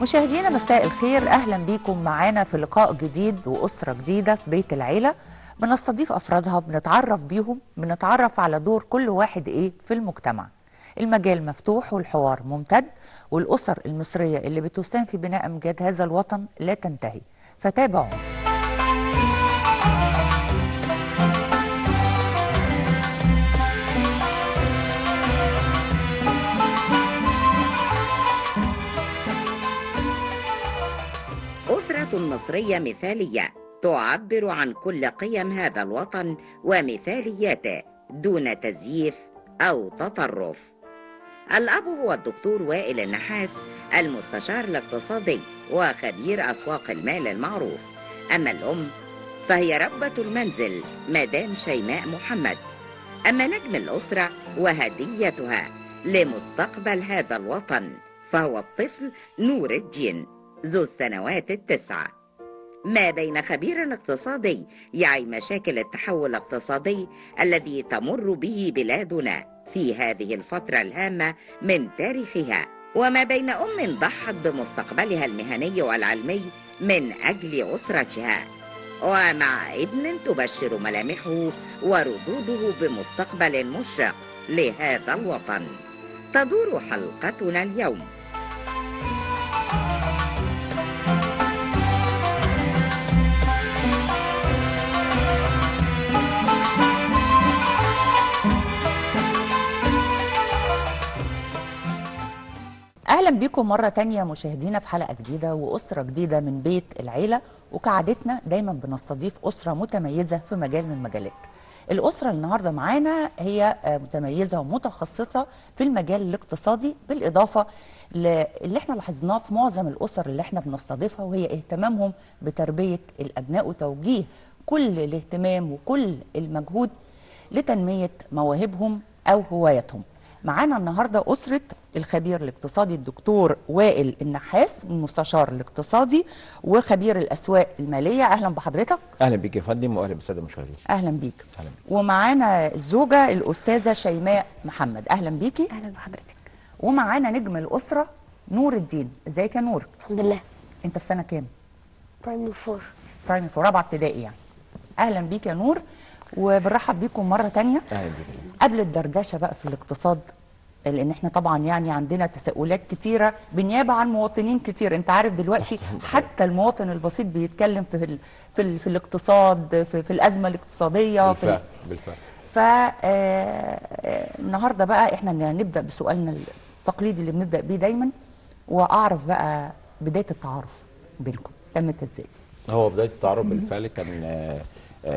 مشاهدينا مساء الخير. أهلا بيكم معانا في لقاء جديد وأسرة جديدة في بيت العيلة. بنستضيف أفرادها بنتعرف بيهم بنتعرف على دور كل واحد إيه في المجتمع. المجال مفتوح والحوار ممتد والأسر المصرية اللي بتساهم في بناء أمجاد هذا الوطن لا تنتهي. فتابعوا مصرية مثالية تعبر عن كل قيم هذا الوطن ومثالياته دون تزييف أو تطرف. الأب هو الدكتور وائل النحاس المستشار الاقتصادي وخبير أسواق المال المعروف. أما الأم فهي ربة المنزل مدام شيماء محمد. أما نجم الأسرة وهديتها لمستقبل هذا الوطن فهو الطفل نور الدين. ذو السنوات التسعة. ما بين خبير اقتصادي يعي مشاكل التحول الاقتصادي الذي تمر به بلادنا في هذه الفترة الهامة من تاريخها وما بين أم ضحت بمستقبلها المهني والعلمي من أجل أسرتها. ومع ابن تبشر ملامحه وردوده بمستقبل مشرق لهذا الوطن تدور حلقتنا اليوم. أهلا بيكم مرة تانية مشاهدينا في حلقة جديدة وأسرة جديدة من بيت العيلة. وكعادتنا دايما بنستضيف أسرة متميزة في مجال من المجالات الأسرة النهارده معانا هي آه، متميزة ومتخصصة في المجال الاقتصادي بالإضافة اللي إحنا لاحظناه في معظم الأسر اللي إحنا بنستضيفها وهي اهتمامهم بتربية الأبناء وتوجيه كل الاهتمام وكل المجهود لتنمية مواهبهم أو هواياتهم. معانا النهارده أسرة الخبير الاقتصادي الدكتور وائل النحاس المستشار الاقتصادي وخبير الأسواق المالية. أهلا بحضرتك. أهلا بيك يا فندم واهلا بالساده المشاهدين. أهلا بيك. أهلا بيك. ومعانا الزوجه الأستاذة شيماء محمد. أهلا بيكي. أهلا بحضرتك. ومعانا نجم الأسرة نور الدين. إزيك يا نور؟ الحمد لله. أنت في سنة كام؟ primary four primary في رابعة ابتدائي يعني. أهلا بيك يا نور. وبنرحب بيكم مرة تانية. أهلا بيك قبل الدردشة بقى في الاقتصاد لأن إحنا طبعا يعني عندنا تساؤلات كتيرة بالنيابه عن مواطنين كتير. أنت عارف دلوقتي حتى المواطن البسيط بيتكلم في ال في, ال في الاقتصاد في, في الأزمة الاقتصادية في بالفعل بالفعل. فالنهارده بقى إحنا هنبدأ بسؤالنا التقليدي اللي بنبدأ بيه دايما وأعرف بقى بداية التعارف بينكم. تمت إزاي هو بداية التعارف بالفعل كان آه، آه،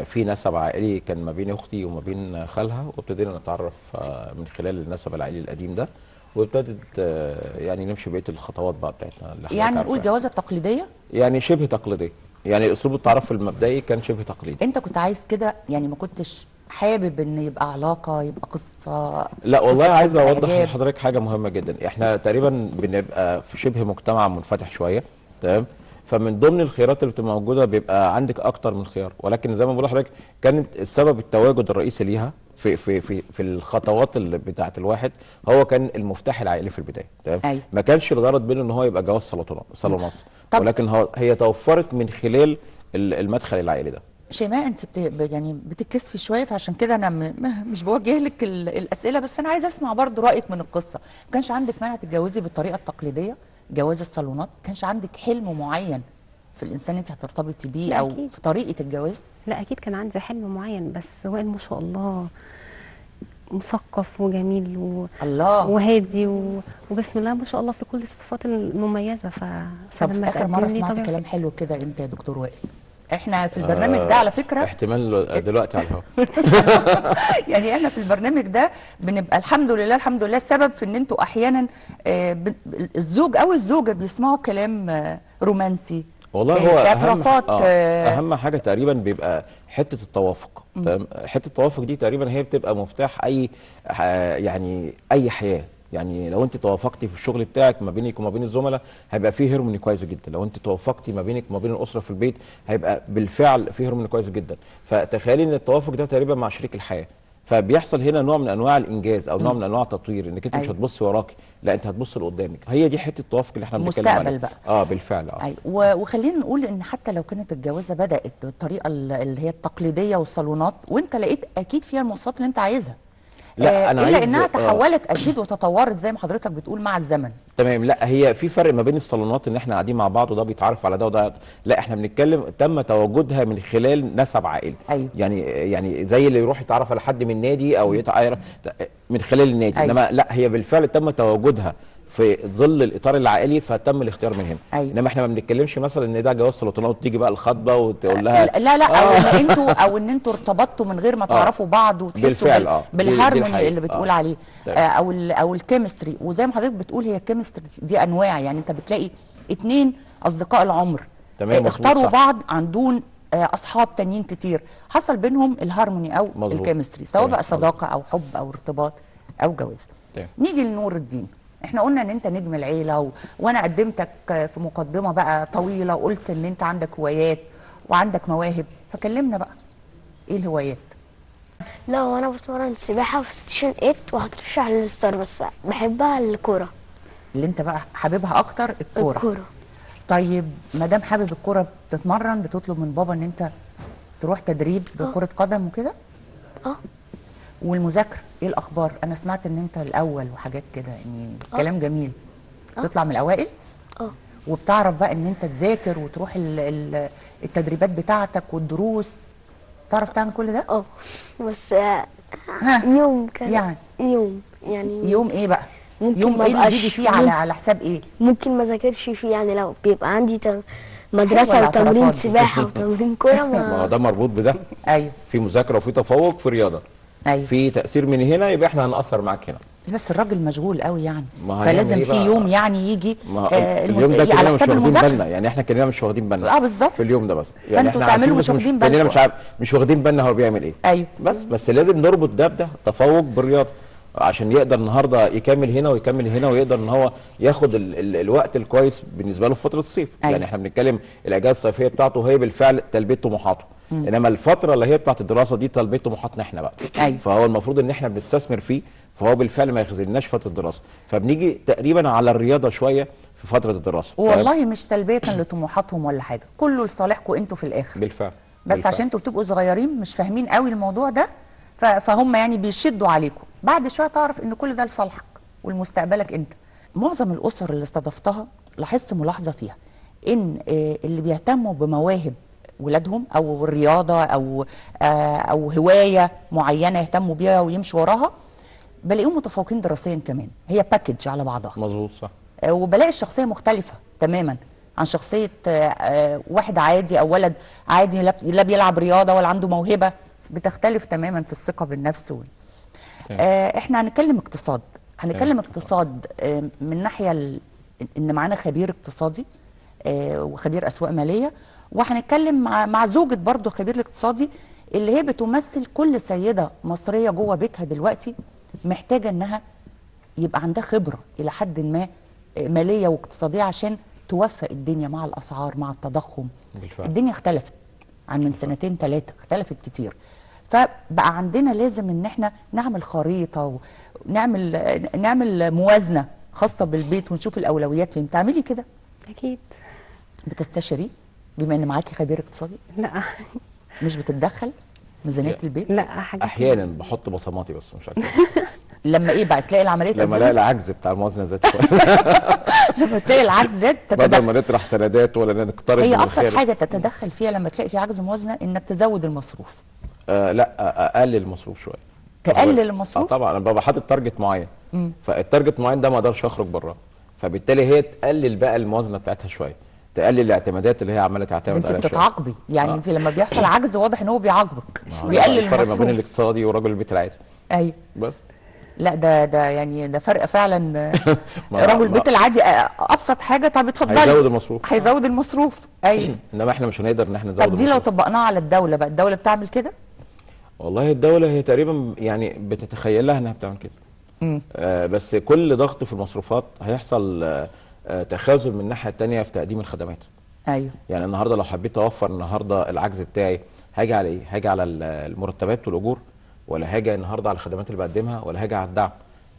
في نسب عائلي كان ما بين أختي وما بين خالها وابتدينا نتعرف آه، من خلال النسب العائلي القديم ده وابتدت آه، يعني نمشي بقية الخطوات بقى بتاعتنا اللي يعني. نقول جوازة تقليدية؟ يعني شبه تقليديه يعني أسلوب التعرف المبدئي كان شبه تقليدي. أنت كنت عايز كده؟ يعني ما كنتش حابب إن يبقى علاقة يبقى قصة لا والله قصة عايز أوضح. لحضرتك حاجة مهمة جدا. إحنا تقريبا بنبقى في شبه مجتمع منفتح شوية تمام؟ فمن ضمن الخيارات اللي بتبقى موجودة بيبقى عندك أكتر من خيار. ولكن زي ما بقول لحضرتك كانت السبب التواجد الرئيسي ليها في في في في الخطوات اللي بتاعه الواحد هو كان المفتاح العائلي في البداية. تمام؟ أيوة. ما كانش الغرض منه إن هو يبقى جواز صالونات صالونات. ولكن هو هي توفرت من خلال ال- المدخل العائلي ده. شيماء أنت بت... يعني بتتكسفي شوية فعشان كده أنا. م- مش بوجه لك ال... الأسئلة بس أنا عايزة أسمع برضو رأيك من القصة. ما كانش عندك مانع تتجوزي بالطريقة التقليدية؟ جواز الصالونات ما كانش عندك حلم معين في الإنسان انت هترتبطي بيه أو أكيد. في طريقة الجواز؟ لا أكيد كان عندي حلم معين بس وائل ما شاء الله مثقف وجميل و... الله. وهادي و... وبسم الله ما شاء الله في كل الصفات المميزة ف... طب فلما آخر مرة سمعت كلام حلو كده إمتى يا دكتور وائل؟ إحنا في البرنامج ده على فكرة احتمال دلوقتي على الهواء. يعني إحنا في البرنامج ده بنبقى الحمد لله الحمد لله السبب في ان أنتوا أحيانا آه، الزوج أو الزوجة بيسمعوا كلام آه، رومانسي. والله آه، هو أهم آه آه، أهم حاجة تقريبا بيبقى حتة التوافق تمام؟ حتة التوافق دي تقريبا هي بتبقى مفتاح أي يعني أي حياة. يعني لو انت توافقتي في الشغل بتاعك ما بينك وما بين الزملاء هيبقى فيه هرموني كويس جدا. لو انت توافقتي ما بينك وما بين الأسرة في البيت هيبقى بالفعل فيه هرموني كويس جدا. فتخيلي إن التوافق ده تقريبا مع شريك الحياة. فبيحصل هنا نوع من أنواع الإنجاز أو نوع من أنواع التطوير إنك انت مش أيوة. هتبص وراكي لا انت هتبص لقدامك. هي دي حتة التوافق اللي إحنا بنتكلم مستقبل عليها. بقى. آه بالفعل آه. أيوة. وخلينا نقول إن حتى لو كانت الجوازة بدأت بالطريقة ال- اللي هي التقليدية والصالونات وانت لقيت أكيد فيها المواصفات اللي انت عايزها. لا، آه، أنا إلا عايز- إنها آه. تحولت أكيد وتطورت زي ما حضرتك بتقول مع الزمن تمام لا هي في فرق ما بين الصالونات إن إحنا قاعدين مع بعض وده بيتعرف على ده وده لا إحنا بنتكلم تم تواجدها من خلال نسب عائلي أيوة. يعني يعني زي اللي يروح يتعرف على حد من نادي أو يتعرف من خلال النادي أيوة. إنما لا هي بالفعل تم تواجدها في ظل الإطار العائلي فتم الاختيار من هنا أيوة. إنما إحنا ما بنتكلمش مثلا إن ده جواز صالونات وتيجي بقى الخطبة وتقول لها لا لا أو آه. إن أنتوا أو إن أنتوا ارتبطتوا من غير ما تعرفوا بعض وتحسوا بالفعل، بال- آه. بالهارموني. اللي بتقول آه. عليه تمام. آه، أو ال أو ال chemistry وزي ما حضرتك بتقول هي ال chemistry دي أنواع يعني أنت بتلاقي اتنين أصدقاء العمر تمام، آه، اختاروا صح. بعض عن دون آه، أصحاب تانيين كتير حصل بينهم الهارموني أو. ال chemistry سواء بقى صداقة أو حب أو ارتباط أو جواز. نيجي لنور الدين إحنا قلنا ان انت نجم العيلة و... وأنا قدمتك في مقدمة بقى طويلة وقلت ان انت عندك هوايات وعندك مواهب فكلمنا بقى. إيه الهوايات؟ لا هو أنا بتمرن سباحة في station 8 وهترشح لل star بس بحبها الكورة. اللي انت بقى حاببها أكتر الكورة. الكورة. طيب ما دام حابب الكورة بتتمرن بتطلب من بابا ان انت تروح تدريب بكرة قدم وكده؟ آه. والمذاكرة. إيه الأخبار؟ أنا سمعت إن أنت الأول وحاجات كده يعني كلام جميل. تطلع من الأوائل؟ آه. وبتعرف بقى إن أنت تذاكر وتروح ال- ال- التدريبات بتاعتك والدروس؟ تعرف تعمل كل ده؟ آه. بس آه، ها. يوم كان يعني؟ يوم. يعني يوم إيه بقى؟ ممكن يوم ما إيه اللي بيجي فيه على على حساب إيه؟ ممكن ما ذاكرش فيه. يعني لو بيبقى عندي مدرسة وتمرين الاعترافات دي. سباحة وتمرين كورة ما هو ما ده مربوط بده. أيوه. في مذاكرة وفي تفوق في رياضة. أيوه. في تأثير من هنا يبقى إحنا هنأثر معاك هنا. بس الراجل مشغول قوي يعني. فلازم إيه في؟ يوم يعني يجي آه، اليوم ده كلنا مش واخدين بالنا. يعني إحنا كلنا مش واخدين بالنا. آه بالظبط. في اليوم ده بس. فأنتوا إحنا تعملوا مش واخدين كلنا بالكم. مش عارف مش واخدين بالنا هو بيعمل إيه. أيوه. بس بس لازم نربط ده بده تفوق بالرياضة. عشان يقدر النهارده يكمل هنا ويكمل هنا ويقدر ان هو ياخد ال ال الوقت الكويس بالنسبة له في فترة الصيف. أيوة. يعني إحنا بنتكلم الاجازه الصيفية بتاعته هي بالفعل تلبيه طموحاته إنما الفترة اللي هي بتاعت الدراسة دي تلبيه طموحاتنا إحنا بقى. أيوة. فهو المفروض إن إحنا بنستثمر فيه فهو بالفعل ما يخذلناش فترة الدراسة. فبنيجي تقريبا على الرياضة شوية في فترة الدراسة. والله مش تلبيه لطموحاتهم ولا حاجة. كله لصالحكم أنتوا في الآخر. بالفعل. بس بالفعل. عشان أنتوا بتبقوا صغيرين مش فاهمين قوي الموضوع ده فهم يعني بيشدوا عليكم. بعد شوية تعرف إن كل ده لصالحك ولمستقبلك أنت. معظم الأسر اللي استضفتها لاحظت ملاحظة فيها إن آه، اللي بيهتموا بمواهب ولادهم أو الرياضه أو آه، أو هواية معينة يهتموا بيها ويمشوا وراها بلاقيهم متفوقين دراسيا كمان. هي باكج على بعضها. مظبوط صح. آه، وبلاقي الشخصية مختلفة تماما عن شخصية واحد عادي أو ولد عادي لا بيلعب رياضة ولا عنده موهبة. بتختلف تماما في الثقة بالنفس وال... تمام. آه، إحنا هنتكلم اقتصاد هنتكلم اقتصاد آه، من ناحية ال... إن معانا خبير اقتصادي آه، وخبير أسواق مالية وهنتكلم مع مع زوجة برضو الخبير الاقتصادي اللي هي بتمثل كل سيدة مصرية جوه بيتها دلوقتي محتاجة إنها يبقى عندها خبرة إلى حد ما آه، مالية واقتصادية عشان توفق الدنيا مع الأسعار مع التضخم بالفعل. الدنيا اختلفت عن من سنتين ثلاثة اختلفت كتير فبقى عندنا لازم إن إحنا نعمل خريطة ونعمل نعمل موازنة خاصة بالبيت ونشوف الأولويات فين. تعملي كده. أكيد. بتستشيري بما إن معاكي خبير اقتصادي. لا. مش بتتدخل ميزانية. البيت؟ لا حاجة أحيانا بحط بصماتي بس مش أكتر. لما إيه بقى؟ تلاقي العملية لما؟ ألاقي العجز بتاع الموازنة زاد شوية. لما تلاقي العجز زاد بدل تتدخل. ما نطرح سندات ولا نقترض هي الخارج. حاجة تتدخل فيها لما تلاقي في عجز موازنة إنك تزود المصروف. آه لا آه، أقلل المصروف شوية. تقلل آه المصروف؟ طبعا أنا ببقى حاطط target معين. فال target معين ده ما أقدرش أخرج براه. فبالتالي هي تقلل بقى الموازنة بتاعتها شوية. تقلل الاعتمادات اللي هي عمالة تعتمد انت عليها شوية. بتتعاقبي. يعني آه. انت لما بيحصل عجز واضح إن هو بيعاقبك. بيقلل الفرق ما بين المصروف. الاقتصادي ورجل البيت العادي. أيوه. بس. لا ده ده يعني ده فرق فعلا. رجل البيت العادي آه، أبسط حاجة. طب اتفضلي. هيزود المصروف. هيزود المصروف. أيوه. إنما إحنا مش هنقدر إن إحنا نزود طب دي لو المصروف. طبقناها على الدولة بقى الدولة بتعمل كده؟ والله الدولة هي تقريبا يعني بتتخيلها إنها بتعمل كده. آه بس كل ضغط في المصروفات هيحصل آه آه تخاذل من الناحية الثانية في تقديم الخدمات. أيوه. يعني النهارده لو حبيت أوفر النهارده العجز بتاعي هاجي على إيه؟ هاجي على ال- المرتبات والأجور ولا هاجي النهارده على الخدمات اللي بقدمها ولا هاجي على الدعم.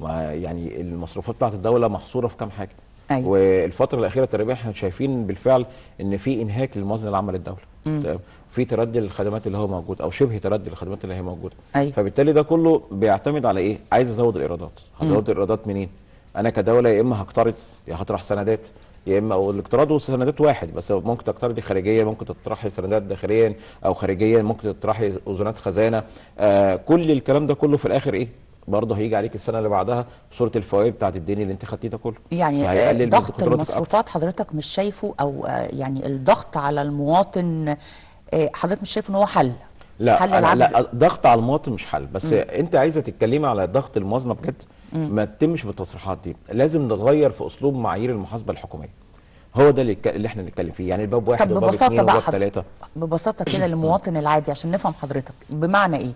ما يعني المصروفات بتاعت الدولة محصورة في كام حاجة. أيوة. والفترة الأخيرة تقريبا إحنا شايفين بالفعل إن في إنهاك للموازنة العامة للدولة. تمام. في تردي للخدمات اللي هو موجود أو شبه تردي للخدمات اللي هي موجودة. أيوة. فبالتالي ده كله بيعتمد على إيه؟ عايز أزود الإيرادات. هزود الإيرادات منين؟ أنا كدولة يا إما هقترض يا هطرح سندات يا إما أو الاقتراض والسندات واحد بس. ممكن تقترضي خارجيا ممكن تطرحي سندات داخليا أو خارجيا ممكن تطرحي أذونات خزانة. آه كل الكلام ده كله في الآخر إيه؟ برضه هيجي عليك السنة اللي بعدها صورة الفوائد بتاعت الدين اللي أنت خدتيه ده كله. يعني ضغط أكتر. المصروفات حضرتك مش شايفه؟ أو آه، يعني الضغط على المواطن حضرتك مش شايف إن هو حل؟ لا حل العجز؟ لا ضغط على المواطن مش حل. بس أنت عايزة تتكلمي على ضغط الموازنه بجد ما تتمش بالتصريحات دي. لازم نغير في أسلوب معايير المحاسبة الحكومية. هو ده اللي, اللي إحنا نتكلم فيه. يعني الباب واحد طب وباب اثنين وباب ثلاثة ببساطة كده للمواطن العادي عشان نفهم حضرتك. بمعنى إيه؟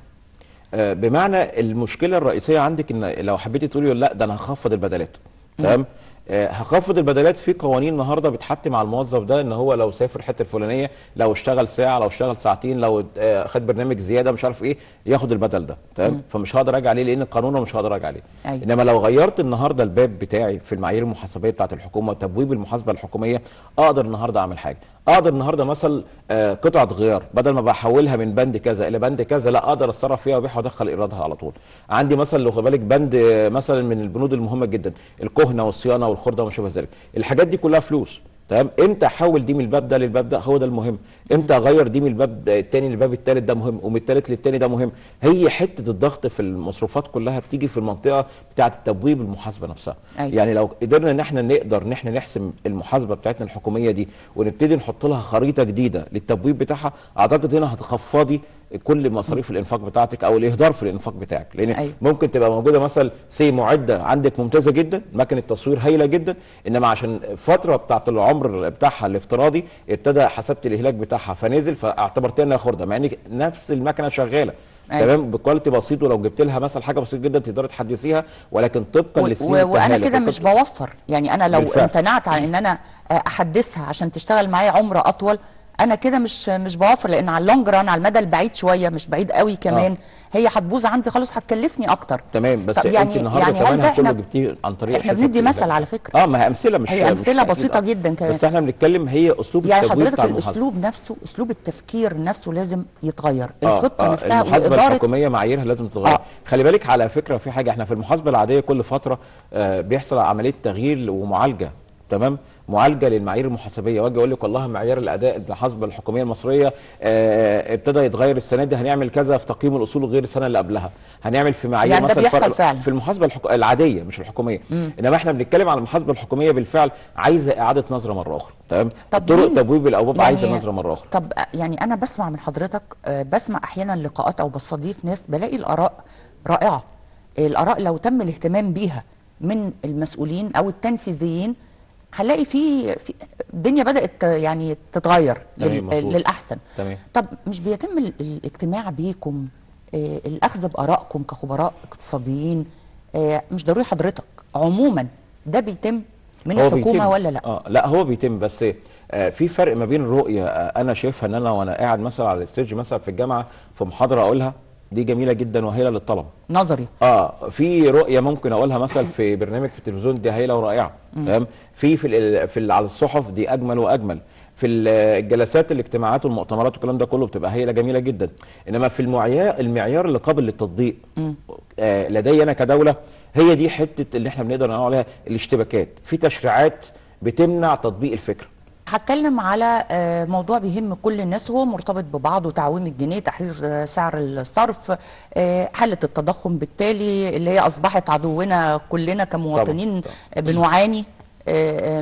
آه، بمعنى المشكلة الرئيسية عندك إن لو حبيتي تقولي لا ده أنا هخفض البدلات. تمام؟ آه، هخفض البدلات في قوانين النهارده بتحتم على الموظف ده ان هو لو سافر الحته الفلانية لو اشتغل ساعة لو اشتغل ساعتين لو آه، خد برنامج زيادة مش عارف إيه ياخد البدل ده تمام؟ فمش هقدر اراجع عليه لأن القانون مش هقدر اراجع عليه. أيوة. انما لو غيرت النهارده الباب بتاعي في المعايير المحاسبية بتاعت الحكومة وتبويب المحاسبة الحكومية أقدر النهارده اعمل حاجة. أقدر النهارده مثلا آه، قطعة غيار بدل ما بحولها من بند كذا إلى بند كذا لا أقدر أتصرف فيها وأبيعها وأدخل إيرادها على طول. عندي مثلا لو بالك بند آه، مثلا من البنود المهمة جدا الكهنة والصيانة والخردة وما شابه ذلك. الحاجات دي كلها فلوس تمام؟ إمتى احول دي من الباب ده للباب ده هو ده المهم. إمتى اغير دي من الباب الثاني للباب الثالث ده مهم. ومن الثالث للثاني ده مهم. هي حتة الضغط في المصروفات كلها بتيجي في المنطقة بتاعة التبويب المحاسبة نفسها. أيوة. يعني لو قدرنا إن إحنا نقدر إن إحنا نحسم المحاسبة بتاعتنا الحكومية دي ونبتدي نحط لها خريطة جديدة للتبويب بتاعها أعتقد هنا هتخفضي كل مصاريف الإنفاق بتاعتك أو الإهدار في الإنفاق بتاعك. لأن أيوة. ممكن تبقى موجودة مثلا سي معدة عندك ممتازة جدا ماكينه تصوير هايلة جدا إنما عشان فترة بتاعت العمر بتاعها الافتراضي ابتدى حسبت الإهلاك بتاعها فنزل فاعتبرتها انها خردة مع إن نفس المكنة شغالة أيوة. تمام ب quality بسيط ولو جبت لها مثلا حاجة بسيط جدا تقدري تحدثيها ولكن طبقا و- للسنين و- وأنا كده مش بوفر يعني أنا لو بالفعل. امتنعت عن إن أنا أحدثها عشان تشتغل معايا عمر أطول أنا كده مش مش بوفر لأن على اللونج ران على المدى البعيد شوية مش بعيد قوي كمان آه. هي هتبوظ عندي خالص هتكلفني أكتر تمام بس طب انت النهارده يعني كمان كله جبتيه عن طريق إحنا بندي. مثل على فكرة. آه ما هي أمثلة مش هي مش أكيد، بسيطة آه. جدا كمان. بس إحنا بنتكلم هي أسلوب يعني التبويب حضرتك بتاع المحاسبه الأسلوب نفسه أسلوب التفكير نفسه لازم يتغير آه، الخطة آه، نفسها المحاسبة الحكومية معاييرها لازم تتغير آه. خلي بالك على فكرة في حاجة إحنا في المحاسبة العادية كل فترة آه بيحصل عملية تغيير ومعالجة تمام معالجة للمعايير المحاسبية. واجي أقول لك والله معيار الأداء المحاسبه الحكومية المصرية آه ابتدى يتغير السنة دي. هنعمل كذا في تقييم الأصول غير السنة اللي قبلها. هنعمل في معايير يعني مثلا فرق- فعلا. في المحاسبة الحكو... العادية مش الحكومية. إنما إحنا بنتكلم على المحاسبة الحكومية بالفعل عايزة إعادة نظرة مرة أخرى تمام؟ طب طرق تبويب الابواب يعني- عايزة نظرة مرة أخرى. طب يعني أنا بسمع من حضرتك آه، بسمع أحيانا لقاءات أو بستضيف ناس بلاقي الآراء رائعة. الآراء لو تم الاهتمام بيها من المسؤولين أو التنفيذيين هنلاقي في, في الدنيا بدأت يعني تتغير تمام، لل- مظبوط. للأحسن تمام. طب مش بيتم ال- الاجتماع بيكم آه، الأخذ بآرائكم كخبراء اقتصاديين آه، مش ضروري حضرتك عموما ده بيتم من الحكومة بيتم. ولا لا آه لا هو بيتم بس آه في فرق ما بين رؤية آه أنا شايفها إن أنا وأنا قاعد مثلا على الستيج مثلا في الجامعة في محاضرة أقولها دي جميلة جدا وهايلة للطلبة. نظري. آه في رؤية ممكن أقولها مثلا في برنامج في التلفزيون دي هايلة ورائعة تمام؟ في في ال- في ال- على الصحف دي أجمل وأجمل. في ال- الجلسات الاجتماعات والمؤتمرات والكلام ده كله بتبقى هايلة جميلة جدا. إنما في المعيار المعيار اللي قابل للتطبيق آه لدي أنا كدولة هي دي حتة اللي إحنا بنقدر نقول عليها الاشتباكات. في تشريعات بتمنع تطبيق الفكرة. هتكلم على آه، موضوع بيهم كل الناس هو مرتبط ببعضه تعويم الجنيه تحرير آه، سعر الصرف آه، حالة التضخم بالتالي اللي هي أصبحت عدونا كلنا كمواطنين طبعاً. آه، بنعاني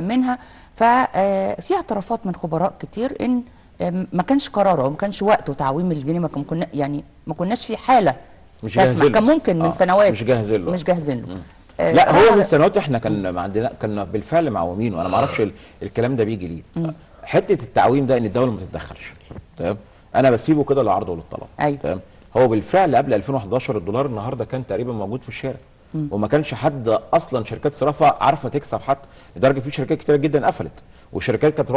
منها ففي اعترافات من خبراء كتير إن آه، ما كانش قراره وما كانش وقته تعويم الجنيه ما كنا يعني ما كناش في حالة مش تسمح. جاهزين له. كان ممكن من آه، سنوات مش جاهزين له. مش جاهزين له لا هو من سنوات إحنا كان ما عندنا كنا بالفعل معومين وأنا ما أعرفش ال- الكلام ده بيجي ليه. حتة التعويم ده إن الدولة ما تتدخلش. تمام؟ أنا بسيبه كده للعرض وللطلب. أيوة. تمام؟ هو بالفعل قبل 2011 الدولار النهارده كان تقريبا موجود في الشارع. وما كانش حد أصلا شركات صرافة عارفة تكسب حتى. لدرجة في شركات كتيرة جدا قفلت. وشركات كانت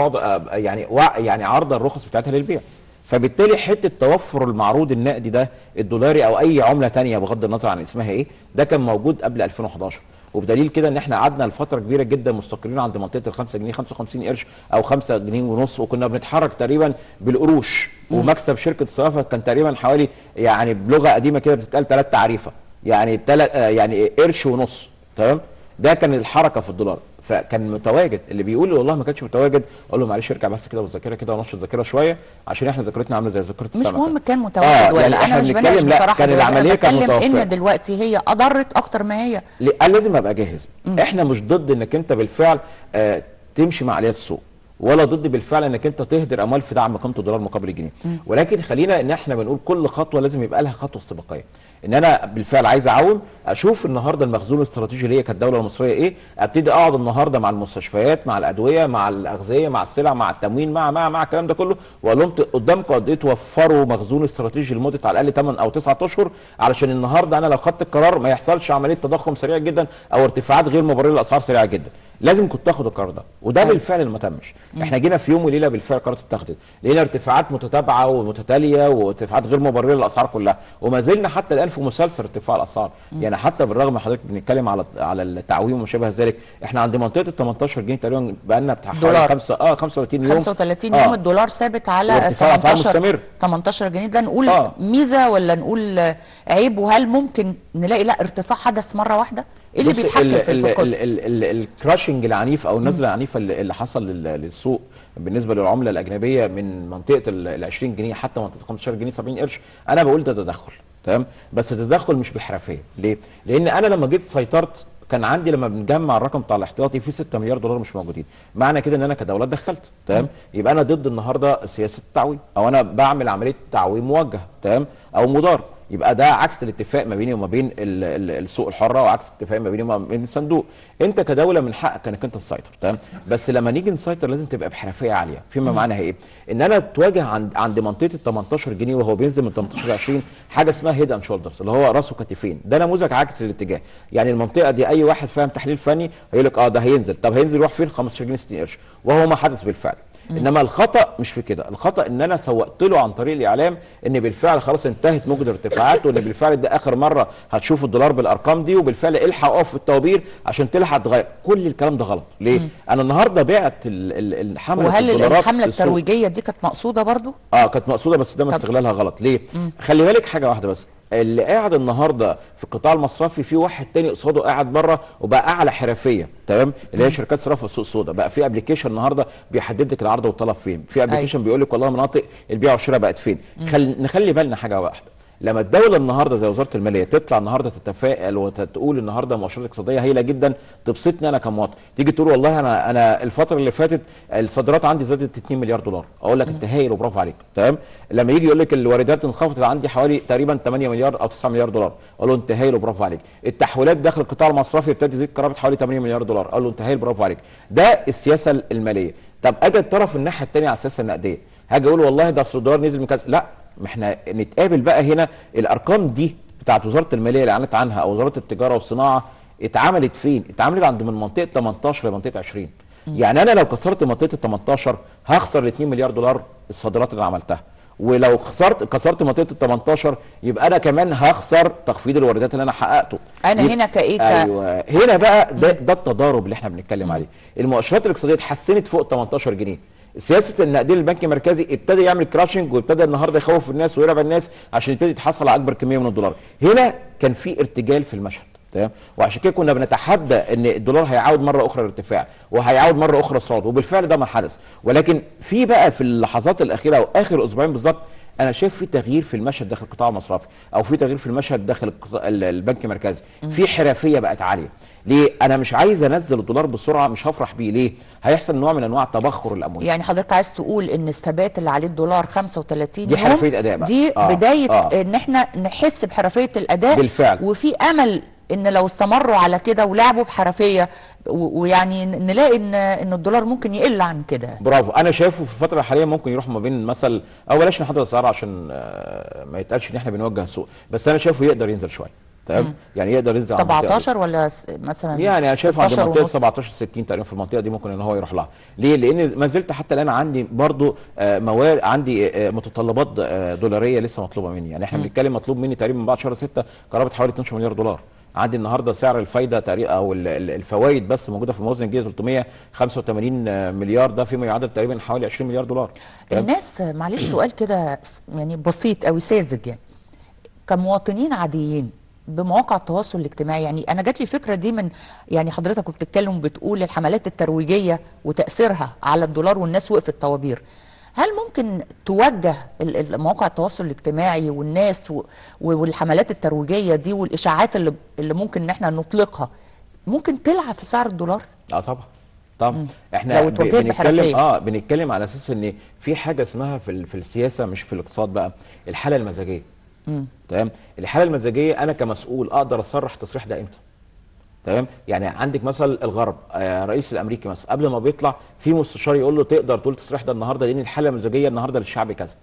يعني يعني عارضة الرخص بتاعتها للبيع. فبالتالي حتة توفر المعروض النقدي ده الدولاري أو أي عملة تانية بغض النظر عن اسمها إيه ده كان موجود قبل 2011 وبدليل كده إن إحنا قعدنا لفترة كبيرة جدا مستقرين عند منطقة ال 5 جنيه 55 قرش أو 5 جنيه ونص وكنا بنتحرك تقريبا بالقروش. ومكسب شركة الصرافة كان تقريبا حوالي يعني بلغة قديمة كده بتتقال ثلاث تعريفة. يعني تلت يعني قرش ونص. تمام؟ ده كان الحركة في الدولار. فكان متواجد. اللي بيقول والله ما كانش متواجد أقول له معلش ارجع بس كده بالذاكره كده ونشط الذاكره شوية عشان إحنا ذاكرتنا عاملة زي ذاكرة مش السمكه مهم كان متواجد آه، ولا يعني أنا مش بناقش لا، بصراحه كان العملية كانت متوفرة. إن دلوقتي هي أضرت أكتر ما هي؟ قال لازم أبقى جاهز. إحنا مش ضد إنك أنت بالفعل آه تمشي مع عمليات السوق ولا ضد بالفعل إنك أنت تهدر أموال في دعم قيمة الدولار مقابل الجنيه. ولكن خلينا إن إحنا بنقول كل خطوة لازم يبقى لها خطوة استباقيه ان أنا بالفعل عايز اعوم أشوف النهارده المخزون الاستراتيجي ليا كالدوله المصريه إيه ابتدي اقعد النهارده مع المستشفيات مع الادويه مع الاغذيه مع السلع مع التموين مع مع مع الكلام ده كله. واقول لهم قدامكم قد إيه توفروا مخزون استراتيجي لمدة على الأقل 8 أو 9 أشهر علشان النهارده أنا لو خدت القرار ما يحصلش عملية تضخم سريع جدا أو ارتفاعات غير مبررة للأسعار سريعة جدا. لازم كنت تاخد القرار ده. وده بالفعل اللي ما تمش. إحنا جينا في يوم وليلة بالفعل قرارات اتخذت. لقينا ارتفاعات متتابعة ومتتالية وارتفاعات غير مبررة للأسعار كلها. وما زلنا حتى الآن في مسلسل ارتفاع الأسعار. يعني حتى بالرغم من حضرتك بنتكلم على على التعويم وما شابه ذلك إحنا عند منطقة ال 18 جنيه تقريبا بقى لنا بتاع حوالي دولار. 5 آه 35 يوم. 35 آه. يوم الدولار ثابت على وارتفاع أسعار 18 مستمر. 18 جنيه. ده نقول آه. ميزة ولا نقول آه، عيب؟ وهل ممكن نلاقي لا ارتفاع حدث مرة واحدة؟ إيه اللي بيتحكم في ال- في القصة ال- ال- ال- الكراشنج العنيف أو النزلة العنيفة اللي حصل لل- للسوق بالنسبة للعملة الأجنبية من منطقة ال 20 جنيه حتى منطقة 15 جنيه 70 قرش أنا بقول ده تدخل. تمام؟ بس تدخل مش بحرفيه ليه؟ لأن أنا لما جيت سيطرت كان عندي لما بنجمع الرقم بتاع الاحتياطي في 6 مليار دولار مش موجودين. معنى كده إن أنا كدولة دخلت تمام؟ يبقى أنا ضد النهارده سياسة التعويم أو أنا بعمل عملية تعويم موجه تمام؟ أو مضار. يبقى ده عكس الاتفاق ما بيني وما بين ال- ال- السوق الحرة وعكس الاتفاق ما بيني وما بين الصندوق. انت كدولة من حقك انك انت تسيطر تمام؟ بس لما نيجي نسيطر لازم تبقى بحرفية عالية. فيما معناها إيه؟ ان أنا تواجه عند عند منطقة ال 18 جنيه وهو بينزل من 18 ل 20 حاجة اسمها head and shoulders اللي هو راس وكتفين ده نموذج عكس الاتجاه. يعني المنطقة دي أي واحد فاهم تحليل فني هيقول لك آه ده هينزل. طب هينزل يروح فين؟ 15 جنيه 60 قرش وهو ما حدث بالفعل. إنما الخطأ مش في كده. الخطأ إن أنا سوقت له عن طريق الإعلام إن بالفعل خلاص انتهت موجه الارتفاعات وان بالفعل ده آخر مرة هتشوف الدولار بالأرقام دي وبالفعل إلحق أقف في الطوابير عشان تلحق تغير. كل الكلام ده غلط. ليه؟ أنا النهارده بعت ال- ال- الحمله وهل الحملة. الترويجية دي كانت مقصودة برضو؟ آه كانت مقصودة بس ده استغلالها غلط. ليه؟ خلي بالك حاجة واحدة بس. اللي قاعد النهارده في القطاع المصرفي في واحد تاني قصاده قاعد بره وبقى أعلى حرفيه تمام؟ اللي هي شركات صرافه السوق السوداء بقى في application النهارده بيحدد لك العرض والطلب فين. في application بيقول لك والله مناطق البيع والشراء بقت فين. خل... نخلي بالنا حاجة واحدة. لما الدولة النهارده زي وزارة المالية تطلع النهارده تتفائل وتقول النهارده مؤشرات اقتصادية هايلة جدا تبسطني أنا كمواطن، تيجي تقول والله أنا أنا الفترة اللي فاتت الصادرات عندي زادت 2 مليار دولار، أقول لك أنت هايل وبرافو عليك، تمام؟ لما يجي يقول لك الواردات انخفضت عندي حوالي تقريبا 8 مليار أو 9 مليار دولار، أقول له أنت هايل وبرافو عليك، التحويلات داخل القطاع المصرفي ابتدت تزيد قرابة حوالي 8 مليار دولار، أقول له أنت هايل برافو عليك، ده السياسة المالية، طب أجي الطرف الناحية الثانية على السياسة النقدية، هاجي أقول والله ده الدولار نزل من كذا، لا ما إحنا نتقابل بقى هنا. الأرقام دي بتاعت وزارة المالية اللي أعلنت عنها أو وزارة التجارة والصناعة اتعملت فين؟ اتعملت عند من منطقة 18 لمنطقة 20 يعني أنا لو كسرت منطقة ال 18 هخسر ال 2 مليار دولار الصادرات اللي عملتها. ولو خسرت كسرت منطقة ال 18 يبقى أنا كمان هخسر تخفيض الواردات اللي أنا حققته. يبقى- هنا كإيه؟ ك- أيوه. هنا بقى ده, ده التضارب اللي إحنا بنتكلم عليه. المؤشرات الاقتصادية اتحسنت فوق 18 جنيه. سياسة النقديه للبنك المركزي ابتدى يعمل كراشنج وابتدى النهارده يخوف الناس ويرعب الناس عشان يبتدي يتحصل على أكبر كمية من الدولار. هنا كان في ارتجال في المشهد تمام؟ وعشان كده كنا بنتحدى إن الدولار هيعود مرة أخرى للارتفاع وهيعود مرة أخرى الصعود وبالفعل ده ما حدث. ولكن في بقى في اللحظات الأخيرة أو آخر أسبوعين بالظبط أنا شايف في تغيير في المشهد داخل القطاع المصرفي أو في تغيير في المشهد داخل البنك المركزي. في حرفية بقت عالية. ليه؟ أنا مش عايز أنزل الدولار بسرعة مش هفرح بيه. ليه؟ هيحصل نوع من أنواع تبخر الأموال. يعني حضرتك عايز تقول إن الثبات اللي عليه الدولار 35 دي يوم حرفية أداء بقى. دي آه، بداية آه. إن إحنا نحس بحرفية الأداء بالفعل. وفي أمل إن لو استمروا على كده ولعبوا بحرفية ويعني نلاقي ان إن الدولار ممكن يقل عن كده. برافو. أنا شايفه في الفترة الحالية ممكن يروح ما بين مثل أو بلاش نحدد الأسعار عشان آه، ما يتقالش إن إحنا بنوجه السوق بس أنا شايفه يقدر ينزل شوية. تمام؟ يعني يقدر ينزل على المنطقة دي. 17 ولا مثلا يعني أنا شايف عند 16 منطقه ونص؟ 17 60 تقريبا في المنطقة دي ممكن إن هو يروح لها. ليه؟ لأن ما زلت حتى الآن عندي برضو آه، موارد عندي آه، متطلبات دولارية لسه مطلوبة مني. يعني إحنا بنتكلم مطلوب مني تقريبا من بعد شهر 6 قرابة حوالي 12 مليار دولار. عندي النهارده سعر الفايده تقريبا أو ال- ال- الفوائد بس موجودة في الموازنه الجديده 385 مليار. ده فيما يعادل تقريبا حوالي 20 مليار دولار؟ الناس معلش سؤال كده يعني بسيط قوي ساذج يعني. كمواطنين عاديين بمواقع التواصل الاجتماعي يعني أنا جات لي الفكرة دي من يعني حضرتك كنت بتتكلم وبتقول الحملات الترويجية وتأثيرها على الدولار والناس وقفت طوابير. هل ممكن توجه مواقع التواصل الاجتماعي والناس والحملات الترويجية دي والإشاعات اللي اللي ممكن إن إحنا نطلقها ممكن تلعب في سعر الدولار؟ آه طبعا. طبعا. إحنا لو بنتكلم بحرفية. آه بنتكلم على أساس إن في حاجة اسمها في في السياسة مش في الاقتصاد بقى الحالة المزاجية. تمام؟ الحالة المزاجية أنا كمسؤول أقدر أصرح تصريح ده إمتى؟ تمام؟ يعني عندك مثلا الغرب آه رئيس الأمريكي مثلا قبل ما بيطلع في مستشار يقول له تقدر تقول تصريح ده النهارده لأن الحالة المزاجيه النهارده للشعب كذا.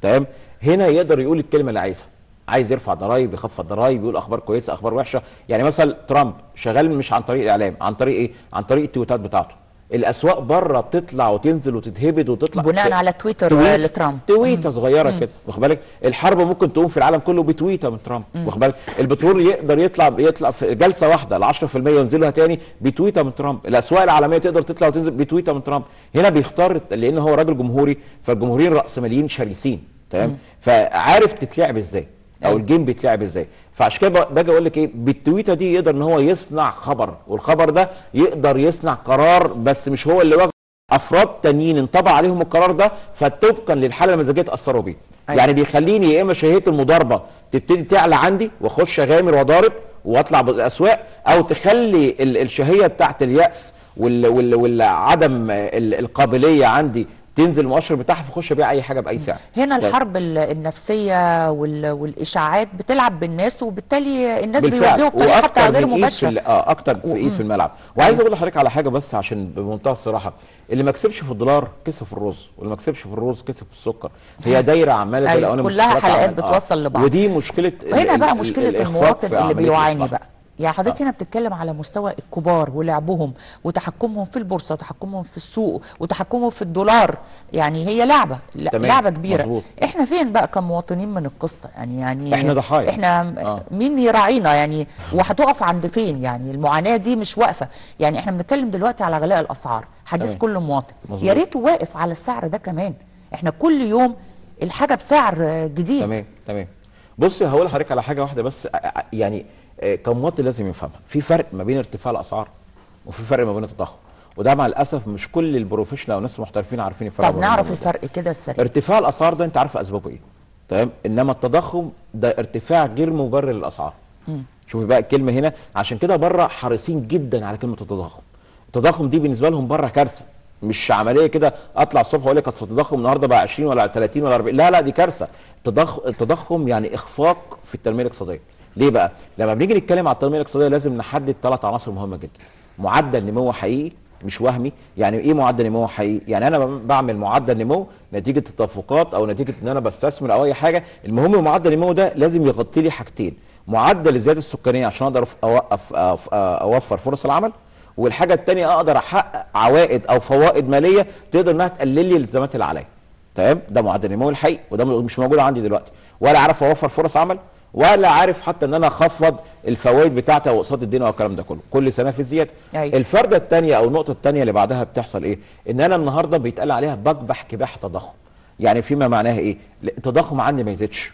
تمام؟ هنا يقدر يقول الكلمة اللي عايزها. عايز يرفع ضرايب يخفض ضرايب يقول أخبار كويسة أخبار وحشة. يعني مثلا ترامب شغال مش عن طريق الإعلام عن طريق إيه؟ عن طريق التويتات بتاعته. الأسواق بره بتطلع وتنزل وتتهبد وتطلع. بناء على تويتر تويت- لترامب. تويتة صغيرة كده. واخد بالك؟ الحرب ممكن تقوم في العالم كله بتويتة من ترامب. واخد بالك؟ البترول يقدر يطلع يطلع في جلسة واحدة ل 10% وينزلها تاني بتويتة من ترامب. الأسواق العالمية تقدر تطلع وتنزل بتويتة من ترامب. هنا بيختار لأن هو راجل جمهوري فالجمهوريين رأسماليين شرسين تمام؟ فعارف تتلعب إزاي. أو أيوة. الجيم بيتلعب إزاي فعشان كده باجي أقول لك إيه بالتويتة دي يقدر إن هو يصنع خبر والخبر ده يقدر يصنع قرار بس مش هو اللي واخد أفراد تانيين انطبع عليهم القرار ده فطبقا للحالة المزاجيه تأثروا بيه أيوة. يعني بيخليني يا إما شهيه المضاربة تبتدي تعلى عندي وأخش أغامر وأضارب وأطلع بالأسواق أو تخلي ال- الشهية بتاعت اليأس وال والعدم ال- القابلية عندي تنزل المؤشر بتاعها فاخش ابيع أي حاجة بأي سعر. هنا الحرب ال- النفسية وال- والإشاعات بتلعب بالناس وبالتالي الناس بالفعل. بيواجهوا بطريقة غير مباشرة. آه أكتر في إيد في الملعب. وعايز أقول لحضرتك على حاجة بس عشان بمنتهى الصراحة. اللي ما كسبش في الدولار كسب في الرز واللي ما كسبش في الرز كسب في السكر. هي دايرة عمالة زي أيوة، كلها حلقات بتوصل لبعض. ودي مشكلة هنا بقى مشكلة المواطن اللي بيعاني. بقى. يعني حضرتك هنا بتتكلم على مستوى الكبار ولعبهم وتحكمهم في البورصة وتحكمهم في السوق وتحكمهم في الدولار. يعني هي لعبة تمام، لعبة كبيرة. مظبوط. إحنا فين بقى كمواطنين من القصة؟ يعني يعني إحنا ضحايا. إحنا آه. مين يراعينا؟ يعني وهتقف عند فين؟ يعني المعاناة دي مش واقفة. يعني إحنا بنتكلم دلوقتي على غلاء الأسعار حديث تمام. كل مواطن. يا ريته واقف على السعر ده كمان. إحنا كل يوم الحاجة بسعر آه، جديد. تمام تمام. بص هقول لحضرتك على حاجة واحدة بس آه، آه، يعني آه، كمواطن لازم يفهمها. في فرق ما بين ارتفاع الأسعار وفي فرق ما بين التضخم. وده مع الأسف مش كل البروفيشنال أو الناس المحترفين عارفين الفرق طب نعرف. الفرق كده السريع. ارتفاع الأسعار ده انت عارف أسبابه إيه. تمام؟ إنما التضخم ده ارتفاع غير مبرر للأسعار. شوفي بقى الكلمة هنا عشان كده بره حريصين جدا على كلمة التضخم. التضخم دي بالنسبة لهم بره كارثة. مش عملية كده أطلع الصبح وأقول لك أصل التضخم النهارده بقى 20 ولا 30 ولا 40 لا لا دي كارثة. التضخم التضخم يعني إخفاق في التنمية الاقتصادية. ليه بقى؟ لما بنيجي نتكلم على التنمية الاقتصادية لازم نحدد ثلاث عناصر مهمة جدا. معدل نمو حقيقي مش وهمي. يعني إيه معدل نمو حقيقي؟ يعني أنا بعمل معدل نمو نتيجة التدفقات أو نتيجة إن أنا بستثمر أو أي حاجة المهم معدل النمو ده لازم يغطي لي حاجتين. معدل الزيادة السكانية عشان أقدر اوقف أوفر فرص العمل. والحاجة الثانية أقدر أحقق عوائد أو فوائد مالية تقدر إنها تقلل لي الالتزامات اللي عليا. تمام؟ ده معدل النمو الحقيقي وده مش موجود عندي دلوقتي. ولا عارف أوفر فرص عمل؟ ولا عارف حتى إن أنا أخفض الفوائد بتاعتي أو اقساط الدين أو الكلام ده كله. كل سنة في زيادة. أيوة. الفرده الثانية أو النقطة الثانية اللي بعدها بتحصل إيه؟ إن أنا النهارده بيتقال عليها بكبح كباح تضخم. يعني فيما معناها إيه؟ التضخم عندي ما يزيدش.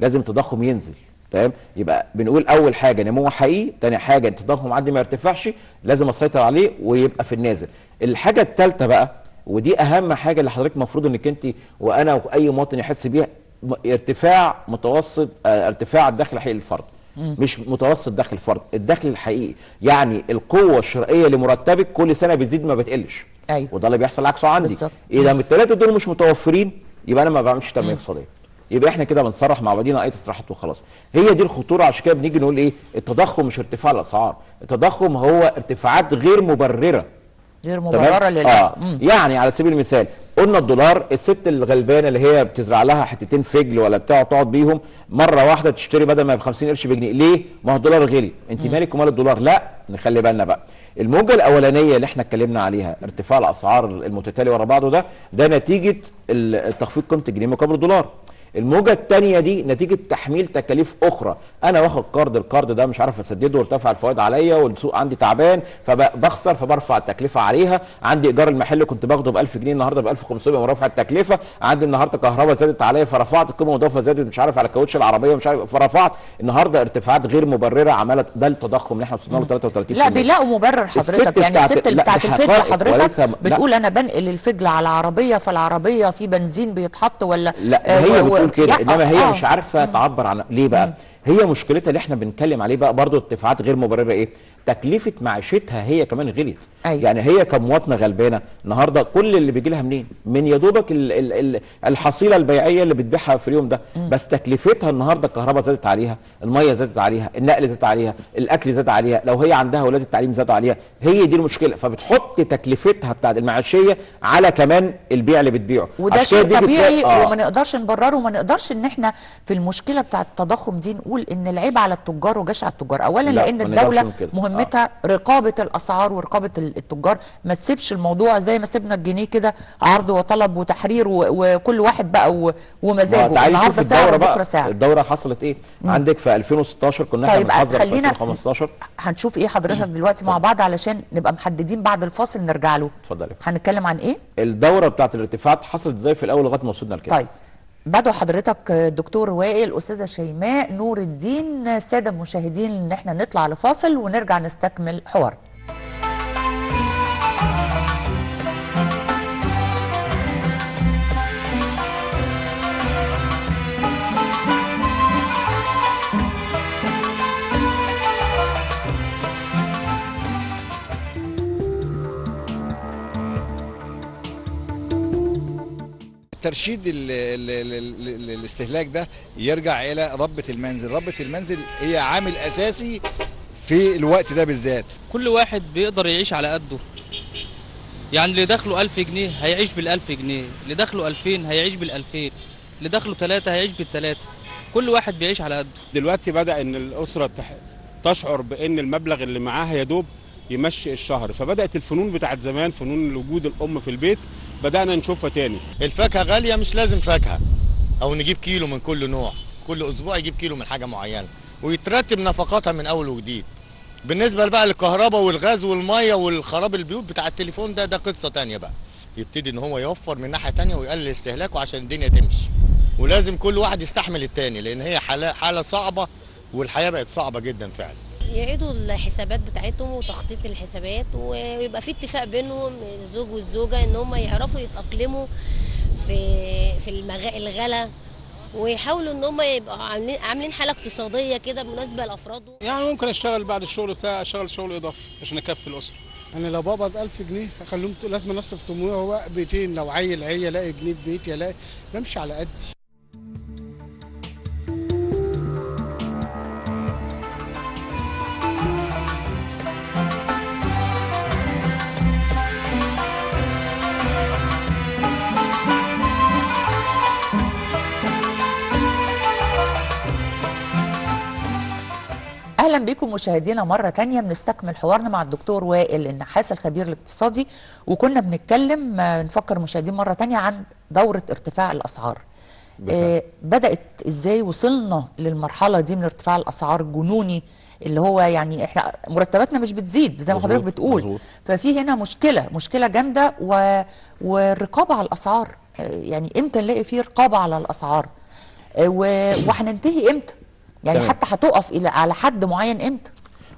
لازم التضخم ينزل. تمام؟ يبقى بنقول أول حاجة نمو حقيقي تاني حاجة التضخم عندي ما يرتفعش لازم أسيطر عليه ويبقى في النازل. الحاجة الثالثه بقى ودي أهم حاجة اللي حضرتك المفروض إنك أنت وأنا وأي مواطن يحس بيها ارتفاع متوسط آه، ارتفاع الدخل الحقيقي للفرد. مش متوسط دخل الفرد الدخل الحقيقي. يعني القوة الشرائية لمرتبك كل سنة بتزيد ما بتقلش. أيوة. وده اللي بيحصل عكسه عندي. إذا الثلاثه دول مش متوفرين يبقى أنا ما بعملش تنميه اقتصادية. يبقى إحنا كده بنصرح مع بعضينا اي تصريحات وخلاص. هي دي الخطورة عشان كده بنيجي نقول إيه؟ التضخم مش ارتفاع الأسعار. التضخم هو ارتفاعات غير مبررة. غير؟ مبررة للأسف. آه. يعني على سبيل المثال قلنا الدولار الست الغلبانة اللي هي بتزرع لها حتتين فجل ولا بتاع تقعد بيهم مرة واحدة تشتري بدل ما ب 50 قرش بجنيه. ليه؟ ما هو الدولار غلي. انت مالك ومال الدولار؟ لا نخلي بالنا بقى. الموجة الأولانية اللي إحنا اتكلمنا عليها ارتفاع الأسعار المتتالي ورا بعضه ده ده نتيجة التخفيض قيمة الجنيه مقابل الدولار. الموجة الثانية دي نتيجة تحميل تكاليف أخرى، أنا واخد قرض القرض ده مش عارف أسدده وارتفع الفوائد عليا والسوق عندي تعبان فبخسر فبرفع التكلفة عليها، عندي إيجار المحل كنت باخده ب 1000 جنيه النهارده ب 1500 ورفع التكلفة، عندي النهارده كهرباء زادت عليا فرفعت القيمة المضافة زادت مش عارف على كاوتش العربية مش عارف فرفعت، النهارده ارتفاعات غير مبررة عملت ده التضخم اللي إحنا وصلنا له 33 لا بيلاقوا مبرر حضرتك. يعني الست بتاعت الفجل حضرتك. بتقول أنا بنقل الفجل على عربيه فالعربية في بنزين بيتحط ولا لا آه، هي يا- إنما هي آه. مش عارفة تعبر عن ليه بقى هي مشكلتها اللي إحنا بنتكلم عليه بقى برضو ارتفاعات غير مبررة إيه؟ تكلفة معيشتها هي كمان غليت. أيوة. يعني هي كمواطنة غلبانة النهارده كل اللي بيجي لها منين؟ من يا دوبك ال- ال- ال- الحصيلة البيعية اللي بتبيعها في اليوم ده. بس تكلفتها النهارده الكهرباء زادت عليها المية زادت عليها النقل زاد عليها الأكل زاد عليها لو هي عندها أولاد التعليم زاد عليها. هي دي المشكلة. فبتحط تكلفتها بتاعت المعيشية على كمان البيع اللي بتبيعه. وده شيء طبيعي آه. وما نقدرش نبرره وما نقدرش إن إحنا في المشكلة بتاعه التضخم دي نقول إن العيب على التجار وجشع التجار. اولا لا، لأن الدولة. مهمتها رقابة الأسعار ورقابة ال- التجار. ما تسيبش الموضوع زي ما سيبنا الجنيه كده عرض وطلب وتحرير وكل واحد بقى ومزاجه. النهارده سعر بقى. سعر الدورة حصلت إيه؟ عندك في 2016 كنا إحنا طيب بنحذر في خلينا 2015 هنشوف إيه حضرتك دلوقتي مع بعض علشان نبقى محددين بعد الفاصل نرجع له. اتفضلي. هنتكلم عن إيه؟ الدورة بتاعت الارتفاعات حصلت إزاي في الأول لغاية ما وصلنا لكده؟ طيب. بدعو حضرتك دكتور وائل أستاذة شيماء نور الدين الساده المشاهدين إن إحنا نطلع لفاصل ونرجع نستكمل حوار ترشيد ال ال ال ال ال الاستهلاك ده يرجع إلى ربة المنزل. ربة المنزل هي عامل أساسي في الوقت ده بالذات. كل واحد بيقدر يعيش على قده. يعني اللي دخله ألف جنيه هيعيش بالألف جنيه اللي دخله ألفين هيعيش بالألفين اللي دخله تلاتة هيعيش بالتلاتة. كل واحد بيعيش على قده. دلوقتي بدأ إن الأسرة تح- تشعر بإن المبلغ اللي معاها يدوب يمشي الشهر. فبدأت الفنون بتاعت زمان فنون وجود الأم في البيت بدأنا نشوفها تاني. الفاكهة غالية مش لازم فاكهة. أو نجيب كيلو من كل نوع. كل أسبوع يجيب كيلو من حاجة معينة. ويترتب نفقاتها من أول وجديد. بالنسبة بقى للكهرباء والغاز والمية والخراب البيوت بتاع التليفون ده ده قصة تانية بقى. يبتدي إن هو يوفر من ناحية تانية ويقلل استهلاكه عشان الدنيا تمشي. ولازم كل واحد يستحمل التاني لأن هي حاله حالة صعبة والحياة بقت صعبة جدا فعلا. يعيدوا الحسابات بتاعتهم وتخطيط الحسابات ويبقى في اتفاق بينهم الزوج والزوجة إن هم يعرفوا يتأقلموا في في المغا... الغلا ويحاولوا إن هم يبقوا عاملين عاملين حالة اقتصادية كده مناسبه لافرادهم يعني ممكن أشتغل بعد الشغل بتاعي أشتغل شغل إضافي عشان أكفي الأسرة. أنا لو بقبض 1000 جنيه هخليهم لازم أصرف 800 هو بيتين لو عيل عيل ألاقي جنيه في بيتي ألاقي بمشي على قدي. أهلا بكم مشاهدينا مرة تانية. بنستكمل حوارنا مع الدكتور وائل النحاس الخبير الاقتصادي. وكنا بنتكلم آه، نفكر مشاهدين مرة تانية عن دورة ارتفاع الأسعار. آه بدأت إزاي وصلنا للمرحلة دي من ارتفاع الأسعار الجنوني اللي هو يعني إحنا مرتباتنا مش بتزيد زي ما حضرتك بتقول. مظبوط. ففي هنا مشكلة مشكلة جامدة و... والرقابة على الأسعار. آه، يعني إمتى نلاقي في رقابة على الأسعار؟ آه، و... وهننتهي إمتى؟ يعني تمام. حتى هتقف إلى على حد معين إمتى؟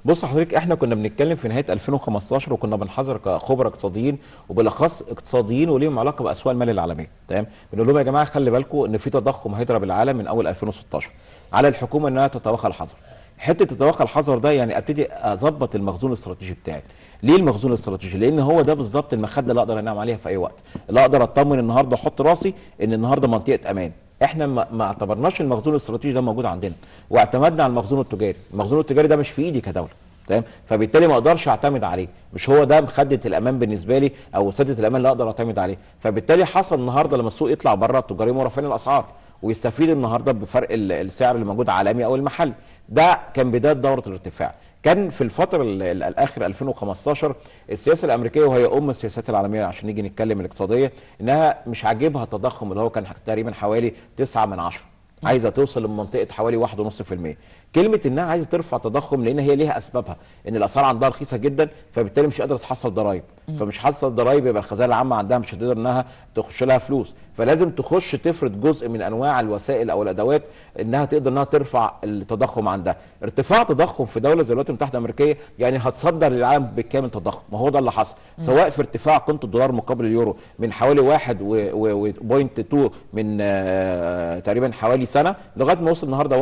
بص حضرتك إحنا كنا بنتكلم في نهاية 2015 وكنا بنحذر كخبراء اقتصاديين وبالأخص اقتصاديين وليهم علاقة بأسواق المال العالمية تمام؟ بنقول لهم يا جماعة خلي بالكم إن في تضخم هيضرب العالم من أول 2016 على الحكومة إنها تتوخى الحذر حتة تتوخى الحذر ده يعني أبتدي أظبط المخزون الاستراتيجي بتاعي. ليه المخزون الاستراتيجي؟ لأن هو ده بالظبط المخدة اللي أقدر أنام عليها في أي وقت. اللي أقدر أطمن النهارده أحط راسي إن النهارده منطقة أمان. إحنا ما, اعتبرناش المخزون الاستراتيجي ده موجود عندنا. واعتمدنا على المخزون التجاري. المخزون التجاري ده مش في إيدي كدولة. تمام؟ فبالتالي ما أقدرش أعتمد عليه. مش هو ده مخدة الأمان بالنسبة لي أو سدة الأمان اللي أقدر أعتمد عليه. فبالتالي حصل النهارده لما السوق يطلع بره التجار يقوموا رافعين الأسعار ويستفيد النهارده بفرق ال- السعر اللي موجود عالمي أو المحلي. ده كان بداية دورة الارتفاع. كان في الفترة ال- ال- الآخر 2015 السياسة الأمريكية وهي أم السياسات العالمية عشان نيجي نتكلم الاقتصادية إنها مش عاجبها التضخم اللي هو كان تقريبا حوالي 9 من 10 عايزة توصل لمنطقة حوالي 1.5% كلمة إنها عايزة ترفع تضخم لأن هي ليها أسبابها إن الأسعار عندها رخيصة جدا فبالتالي مش قادرة تحصل ضرائب. فمش حاسة الضرائب يبقى الخزانة العامة عندها مش هتقدر إنها تخش لها فلوس. فلازم تخش تفرض جزء من أنواع الوسائل أو الأدوات إنها تقدر إنها ترفع التضخم عندها. ارتفاع تضخم في دولة زي الولايات المتحدة الأمريكية يعني هتصدر للعالم بالكامل تضخم ما هو ده اللي حصل. سواء في ارتفاع قيمة الدولار مقابل اليورو من حوالي 1 وبوينت 2 من آه، تقريبا حوالي سنة لغاية ما وصل النهارده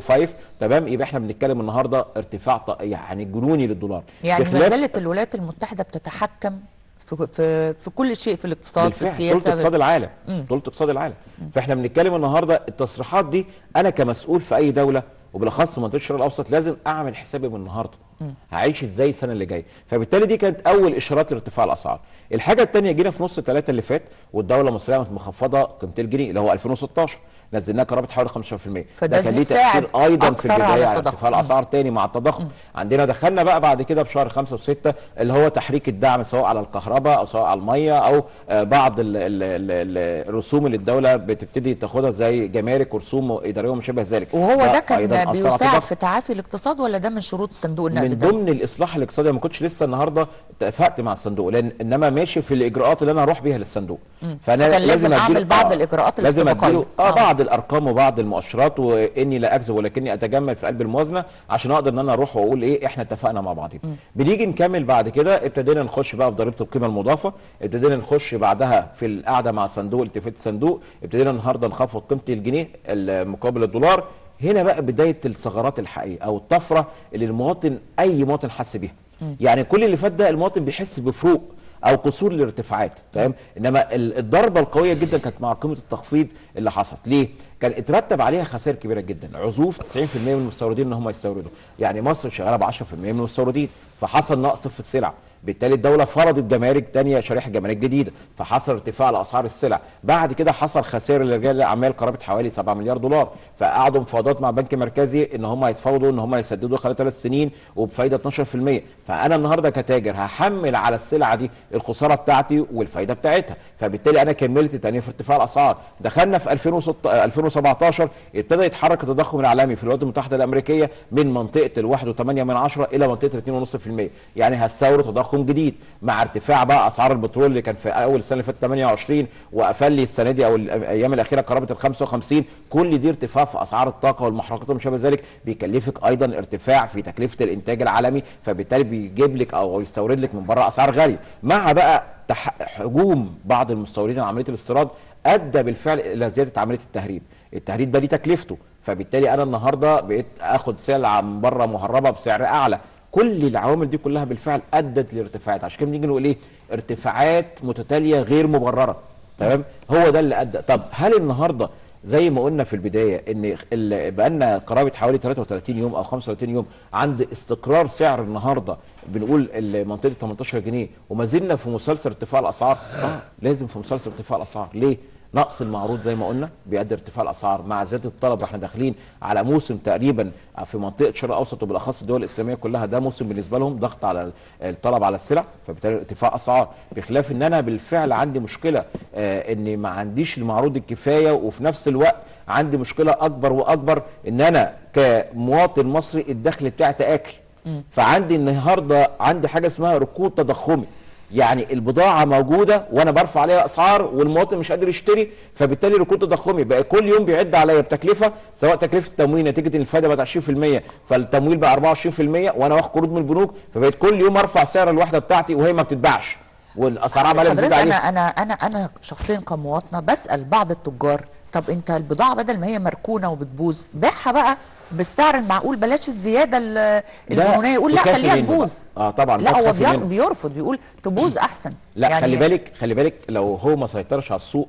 1.05 تمام يبقى إحنا بنتكلم النهارده ارتفاع يعني جنوني للدولار يعني ما زالت الولايات المتحده بتتحكم في في في كل شيء في الاقتصاد في السياسة طولة اقتصاد العالم مم. طولة اقتصاد العالم فاحنا بنتكلم النهارده التصريحات دي أنا كمسؤول في اي دوله وبالاخص منطقه الشرق الاوسط لازم اعمل حسابي من النهارده هعيش إزاي السنة اللي جاية فبالتالي دي كانت اول اشارات لارتفاع الاسعار الحاجة الثانية جينا في نص ثلاثة اللي فات والدولة المصريه كانت مخفضه قيمه الجنيه اللي هو 2016 نزلناها قرابه حوالي 15% فده كان ليه تأثير أيضا في البداية على التضخم. ارتفاع الأسعار تاني مع التضخم عندنا دخلنا بقى بعد كده بشهر خمسة وستة اللي هو تحريك الدعم سواء على الكهرباء أو سواء على المية أو آه، بعض ال ال ال ال الرسوم اللي الدولة بتبتدي تاخدها زي جمارك ورسوم إدارية وما شابه ذلك وهو ده كان بيساعد. في تعافي الاقتصاد ولا ده من شروط صندوق النقد من؟ ضمن الإصلاح الاقتصادي ما كنتش لسه النهارده اتفقت مع الصندوق لأن إنما ماشي في الإجراءات اللي أنا أروح بيها للصندوق. فكان لازم أديله- أعمل بعض الإجراءات لازم الاستباقية. اديله آه آه. بعض الأرقام وبعض المؤشرات وإني لا اكذب ولكني أتجمل في قلب الموازنة عشان أقدر إن أنا أروح وأقول إيه إحنا اتفقنا مع بعضين بنيجي نكمل بعد كده. ابتدينا نخش بقى في ضريبة القيمة المضافة. ابتدينا نخش بعدها في القعدة مع الصندوق التفات الصندوق ابتدينا النهارده نخفض قيمة الجنيه مقابل الدولار. هنا بقى بداية الثغرات الحقيقية أو الطفرة اللي المواطن أي مواطن حس بيها. يعني كل اللي فات ده المواطن بيحس بفروق. أو قصور الارتفاعات تمام؟ إنما ال- الضربة القوية جدا كانت مع قيمة التخفيض اللي حصلت. ليه؟ كان اترتب عليها خسائر كبيرة جدا عزوف 90% من المستوردين ان هم يستوردوا. يعني مصر شغالة ب 10% من المستوردين فحصل نقص في السلع. بالتالي الدولة فرضت جمارك تانية شريحة جمارك جديدة فحصل ارتفاع لاسعار السلع. بعد كده حصل خسائر لرجال الأعمال قرابة حوالي 7 مليار دولار فقعدوا مفاوضات مع البنك المركزي إن هم يتفاوضوا إن هم يسددوا خلال ثلاث سنين وبفايدة 12% فأنا النهارده كتاجر هحمل على السلعة دي الخسارة بتاعتي والفايدة بتاعتها. فبالتالي أنا كملت تاني في ارتفاع الأسعار. دخلنا في 2006 2017 ابتدى يتحرك التضخم العالمي في الولايات المتحدة الأمريكية من منطقة ال 1.8 من عشرة إلى منطقة ال 2.5% يعني هستورد تضخم جديد مع ارتفاع بقى أسعار البترول اللي كان في أول السنة اللي فاتت 28 وقفل لي السنة دي أو الأيام الأخيرة قرابه ال 55 كل دي ارتفاع في أسعار الطاقة والمحركات وما شابه ذلك بيكلفك أيضا ارتفاع في تكلفة الإنتاج العالمي فبالتالي بيجيب لك أو يستورد لك من بره أسعار غالية. مع بقى هجوم بعض المستوردين على عملية الاستيراد أدى بالفعل إلى زيادة عملية التهريب. التهريب ده ليه تكلفته؟ فبالتالي أنا النهارده بقيت آخد سلعة من بره مهربة بسعر أعلى. كل العوامل دي كلها بالفعل أدت لارتفاعات. عشان كده بنيجي نقول إيه؟ ارتفاعات متتالية غير مبررة. تمام؟ هو ده اللي أدى. طب هل النهارده زي ما قلنا في البداية إن ال- بقالنا قرابه حوالي 33 يوم أو 35 يوم عند استقرار سعر النهارده بنقول منطقة 18 جنيه وما زلنا في مسلسل ارتفاع الأسعار؟ آه لازم في مسلسل ارتفاع الأسعار. ليه؟ نقص المعروض زي ما قلنا بيؤدي ارتفاع الأسعار مع زيادة الطلب. وإحنا داخلين على موسم تقريبا في منطقة الشرق الاوسط وبالأخص الدول الإسلامية كلها ده موسم بالنسبة لهم ضغط على الطلب على السلع فبالتالي ارتفاع أسعار. بخلاف إن أنا بالفعل عندي مشكلة آه ان ما عنديش المعروض الكفاية وفي نفس الوقت عندي مشكلة أكبر وأكبر إن أنا كمواطن مصري الدخل بتاعي تآكل. فعندي النهارده عندي حاجة اسمها ركود تضخمي. يعني البضاعة موجودة وأنا برفع عليها أسعار والمواطن مش قادر يشتري فبالتالي ركود تضخمي. بقى كل يوم بيعد عليا بتكلفة سواء تكلفة التموين نتيجة ان الفائده بقت 20% فالتمويل بقى 24% وأنا واخد قروض من البنوك فبقيت كل يوم أرفع سعر الوحده بتاعتي وهي ما بتتباعش. والأسعار عمالة بتزيد أنا عليها أنا أنا أنا شخصيا كمواطنة بسأل بعض التجار طب أنت البضاعة بدل ما هي مركونة وبتبوظ بيعها بقى بالسعر المعقول بلاش الزيادة ال- ده الجنونية. يقول لا خليها تبوظ. آه طبعا لا هو. بيرفض بيقول تبوظ أحسن. لا يعني خلي بالك خلي بالك لو هو ما سيطرش على السوق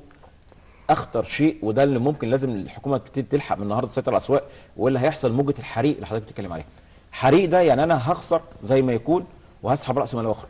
أخطر شيء وده اللي ممكن لازم الحكومة تبتدي تلحق من النهارده تسيطر على الأسواق واللي هيحصل موجة الحريق اللي حضرتك بتتكلم عليها. حريق ده يعني أنا هخسر زي ما يكون وهسحب رأس مالي وأخرج.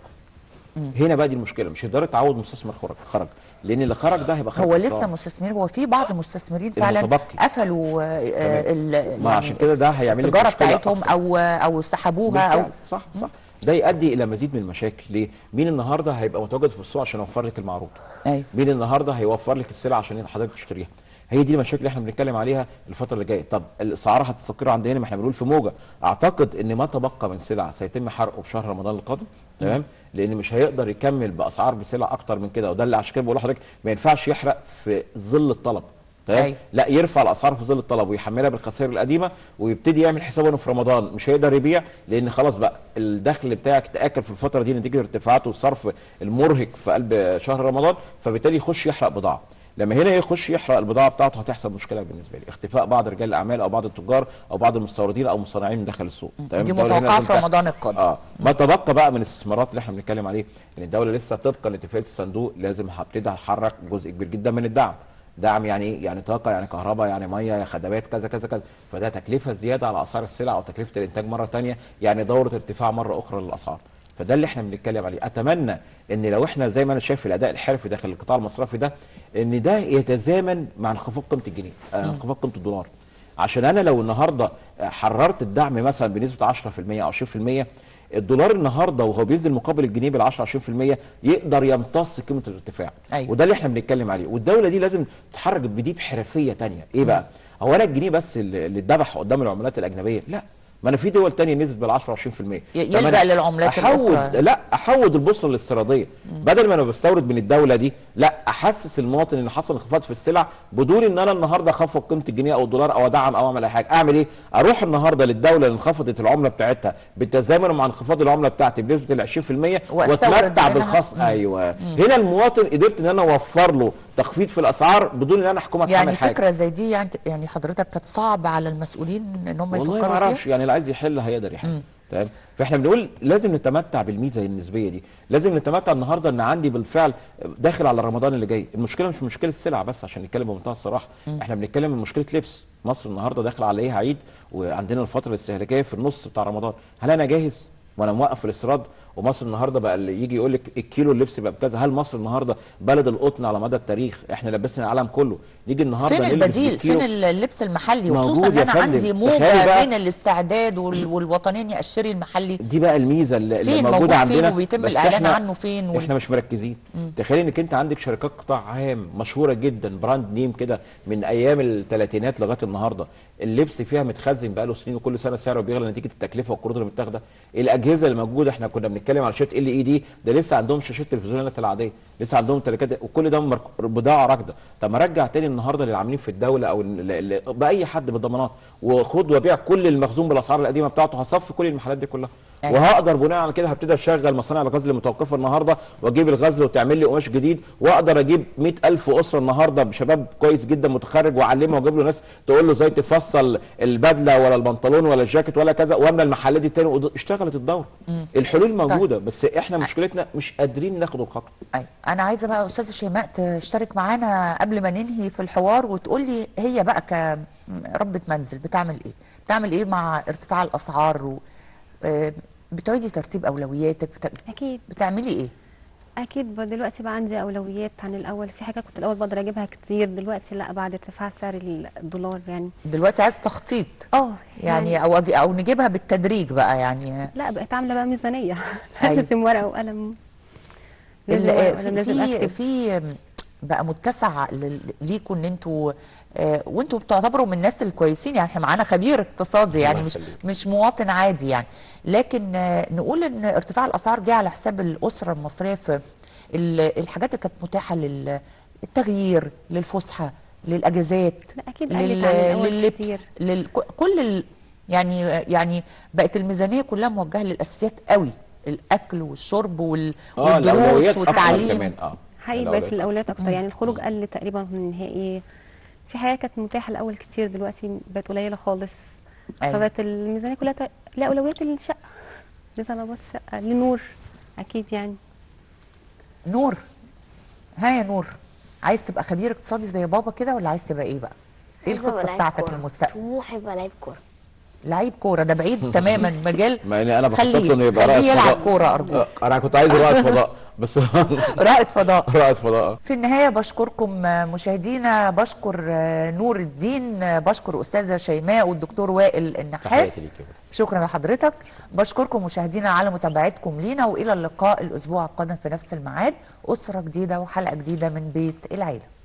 هنا بقى دي المشكلة مش هيقدر تعود مستثمر خرج خرج. لأن اللي خرج ده هيبقى خرج هو. لسه مستثمرين هو في بعض المستثمرين فعلا المتبقي. قفلوا آه، ال- ما عشان كده ده هيعمل لك التجارة بتاعتهم أو أو سحبوها أو صح صح. ده يؤدي إلى مزيد من المشاكل. ليه؟ مين النهارده هيبقى متواجد في السوق عشان يوفر لك المعروض؟ أيوه. مين النهارده هيوفر لك السلع عشان حضرتك تشتريها؟ هي دي المشاكل اللي إحنا بنتكلم عليها الفترة اللي جاية. طب الأسعار هتستقر عند هنا ما إحنا بنقول في موجة. أعتقد إن ما تبقى من سلع سيتم حرقه في شهر رمضان القادم تمام؟ لأن مش هيقدر يكمل بأسعار بسلع أكتر من كده وده اللي عشان كده بقول لحضرتك ما ينفعش يحرق في ظل الطلب تمام؟ أيوة. لا يرفع الأسعار في ظل الطلب ويحملها بالخسائر القديمة ويبتدي يعمل حسابه إنه في رمضان مش هيقدر يبيع لأن خلاص بقى الدخل بتاعك تأكل في الفترة دي نتيجة ارتفاعات والصرف المرهق في قلب شهر رمضان فبالتالي يخش يحرق بضاعة. لما هنا يخش يحرق البضاعة بتاعته هتحصل مشكلة بالنسبة لي. اختفاء بعض رجال الأعمال أو بعض التجار أو بعض المستوردين أو المصنعين من داخل السوق. تمام؟ دي متوقعة في رمضان القادم. آه. ما تبقى بقى من الاستثمارات اللي إحنا بنتكلم عليه إن الدولة لسه طبقا لاتفاقية الصندوق لازم هبتدي تحرك جزء كبير جدا من الدعم. دعم يعني إيه؟ يعني طاقة يعني كهرباء يعني مية خدمات كذا كذا كذا. فده تكلفة زيادة على أسعار السلع أو تكلفة الإنتاج مرة ثانية يعني دورة ارتفاع مرة أخرى للأسعار. فده اللي إحنا بنتكلم عليه. أتمنى إن لو إحنا زي ما أنا شايف الأداء الحرفي داخل القطاع المصرفي ده إن ده يتزامن مع انخفاض قيمة الجنيه آه، انخفاض قيمة الدولار. عشان أنا لو النهارده حررت الدعم مثلا بنسبة 10% أو 20% الدولار النهارده وهو بينزل مقابل الجنيه بال 10 20% يقدر يمتص قيمة الارتفاع. أيوة. وده اللي إحنا بنتكلم عليه. والدولة دي لازم تتحرك بدي بحرفيه تانية. إيه بقى؟ هو أنا الجنيه بس اللي اللي اتذبح قدام العملات الأجنبية؟ لا. ما أنا في دول تانية نزلت بال 10 20% ي- طب أنا يلجأ للعملات الأخرى. لا أحود البوصلة الاستيرادية. بدل ما أنا بستورد من الدولة دي لا أحسس المواطن إن حصل انخفاض في السلع بدون إن أنا النهارده اخفض قيمة الجنيه أو الدولار أو أدعم أو أعمل أي حاجة. أعمل إيه؟ أروح النهارده للدولة اللي انخفضت العملة بتاعتها بالتزامن مع انخفاض العملة بتاعتي بنسبة ال 20% وأستورد واتمتع. بالخصم. مم. أيوه. هنا المواطن قدرت إن أنا أوفر له تخفيض في الأسعار بدون إن أنا احكمها يعني تعمل حاجة. فكرة زي دي يعني يعني حضرتك كانت صعب على المسؤولين إن هم والله ما يفكروا أعرفش. فيها؟ يعني اللي عايز يحل هيقدر يحل. تمام؟ فإحنا بنقول لازم نتمتع بالميزة النسبية دي. لازم نتمتع النهارده إن عندي بالفعل داخل على رمضان اللي جاي. المشكلة مش مشكلة سلع بس عشان نتكلم بمنتهى الصراحة. إحنا بنتكلم من مشكلة لبس. مصر النهارده داخله عليها عيد. وعندنا الفترة الاستهلاكية في النص بتاع رمضان. هل أنا جاهز؟ وأنا موقف الاستيراد؟ ومصر النهارده بقى اللي يجي يقول لك الكيلو اللبس بقى بكذا هل مصر النهارده بلد القطن على مدى التاريخ؟ إحنا لبسنا العالم كله. نيجي النهارده فين البديل. فين اللبس المحلي؟ وخصوصا إن أنا. عندي موجة بين الاستعداد وال- والوطني اني اشتري المحلي. دي بقى الميزة اللي, موجودة موجود فين؟ عندنا وبيتم إحنا- عنه فين؟ وال- إحنا مش مركزين. تخيل إنك أنت عندك شركات قطاع عام مشهورة جدا brand name كده من أيام الثلاثينات لغاية النهارده. اللبس فيها متخزن بقاله سنين وكل سنة سعره بيغلى نتيجة التكلفة والقروض اللي متاخده الأجهزة اللي موجوده إحنا كنا بنتكلم على شاشات LED ده لسه عندهم شاشات تلفزيونات العاديه لسه عندهم تلاجات وكل ده بضاعة راكدة. طب ما ارجع تاني النهارده للعاملين في الدولة أو بأي حد بالضمانات وخد وبيع كل المخزون بالأسعار القديمة بتاعته هصفي كل المحلات دي كلها. أيوة. وهقدر بناء على كده هبتدي أشغل مصانع الغزل المتوقفة النهارده وأجيب الغزل وتعمل لي قماش جديد وأقدر أجيب 100000 أسرة النهارده بشباب كويس جدا متخرج واعلمه وأجيب له ناس تقول له إزاي تفصل البدلة ولا البنطلون ولا الجاكيت ولا كذا وأملى المحلات دي تاني اشتغلت الدورة. الحلول موجودة. بس إحنا مشكلتنا مش قادرين ناخد الخطوة. أيوة. أنا عايزة بقى أستاذة شيماء تشترك معانا قبل ما ننهي في الحوار وتقول لي هي بقى كربة منزل بتعمل إيه؟ بتعمل إيه مع ارتفاع الأسعار و... آه، بتعيدي ترتيب أولوياتك؟ بت... أكيد. بتعملي إيه؟ أكيد دلوقتي بقى عندي أولويات عن الأول. في حاجات كنت الأول بقدر أجيبها كتير دلوقتي لأ بعد ارتفاع سعر الدولار يعني. دلوقتي عايز تخطيط. آه يعني أو أجي- أو نجيبها بالتدريج بقى يعني. لأ بقيت عاملة بقى ميزانية. لازم ورقة وقلم. لازم في وقلم، لازم في. في بقى متسع ليكوا إن أنتوا وانتوا بتعتبروا من الناس الكويسين يعني إحنا معانا خبير اقتصادي يعني مش. مش مواطن عادي يعني. لكن آه، نقول إن ارتفاع الأسعار جه على حساب الأسرة المصرية في ال- الحاجات اللي كانت متاحة للتغيير للفسحة للأجازات لا أكيد الأول لللبس كتير. لل... كل ال... يعني يعني بقت الميزانية كلها موجهة للأساسيات قوي الأكل والشرب وال... آه والدروس والتعليم. حقيقي بقت الأولويات أكتر. يعني الخروج قل تقريبا من النهائي في حاجات كانت متاحة الأول كتير دلوقتي بقت قليلة خالص. أيوة. فبقت الميزانية كلها ت- لاولويات الشقة. لطلبات الشقه لنور أكيد يعني. نور. ها يا نور. عايز تبقى خبير اقتصادي زي بابا كده ولا عايز تبقى إيه بقى؟ إيه الخطة بتاعتك. للمستقبل؟ طموحي ابقى لعيب كورة. لعيب كورة. ده بعيد تماما. مجال. مع ان أنا بخطط له إنه يبقى رائد يلعب كورة أرجوك. آه، أنا كنت عايزه رائد فضاء بس رائد فضاء. رائد فضاء. في النهاية بشكركم مشاهدينا. بشكر نور الدين بشكر أستاذة شيماء والدكتور وائل النحاس. شكرا لحضرتك. بشكركم مشاهدينا على متابعتكم لينا وإلى اللقاء الأسبوع القادم في نفس الميعاد. أسرة جديدة وحلقة جديدة من بيت العيلة.